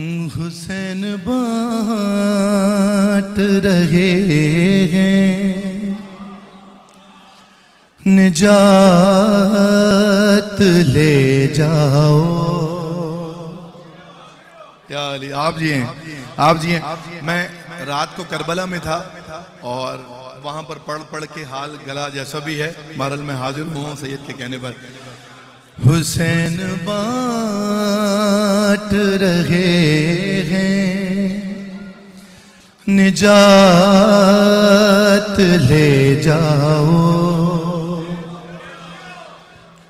हुसैन बात रहे हैं। निजात ले जाओ। या अली, आप जी हैं, आप जी हैं। मैं रात को करबला में था और वहाँ पर पढ़ पढ़ के हाल गला जैसा भी है बहरल में हाजिर हूँ सैयद के कहने पर। हुसैन बाट रहे हैं। निजात ले जाओ।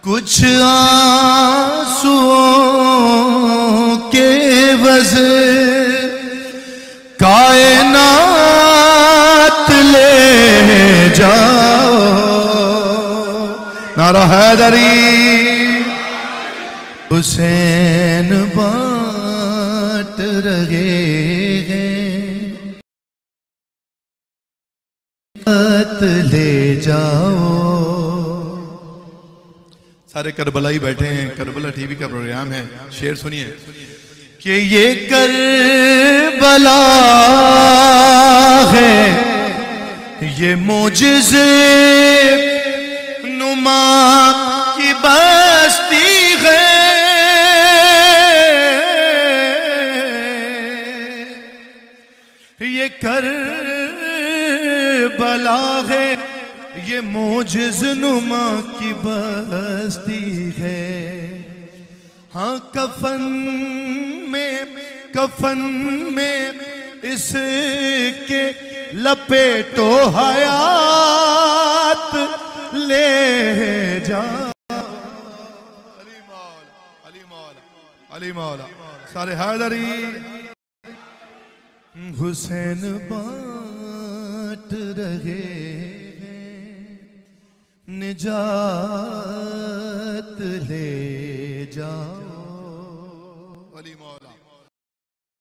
कुछ आंसुओं के वज कायनात ले जाओ। नारा हैदरी। हुसैन बाट रहे ले जाओ। सारे करबला ही बैठे हैं। करबला टीवी का प्रोग्राम है। शेर सुनिए। कि ये करबला है। ये मोजिज़े नुमा की बस्ती ये कर बला है, ये मोजिज नुमा की बस्ती है। हाँ कफन में कफन में इसके लपेटो हयात ले जा। अली मौला अली मौला सारे हैदरी। हुसैन बाट रहे निजात ले जाओ।